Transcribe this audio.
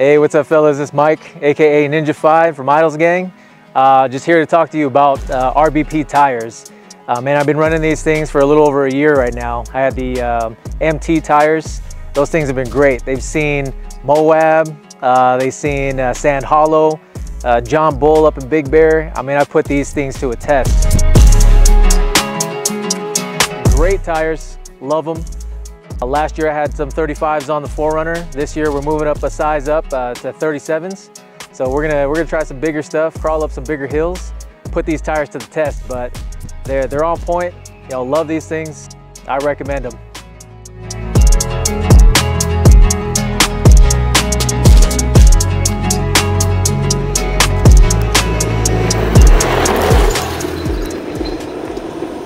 Hey, what's up fellas? It's Mike, AKA Ninjafied from Idols Gang. Uh, just here to talk to you about uh, RBP tires. Uh, man, I've been running these things for a little over a year right now. I had the um, MT tires. Those things have been great. They've seen Moab, uh, they've seen uh, Sand Hollow, uh, John Bull up in Big Bear. I mean, I put these things to a test. Great tires, love them. Uh, last year I had some 35s on the 4Runner. This year we're moving up a size up uh, to 37s. So we're gonna we're gonna try some bigger stuff, crawl up some bigger hills, put these tires to the test. But they're they're on point. Y'all love these things. I recommend them.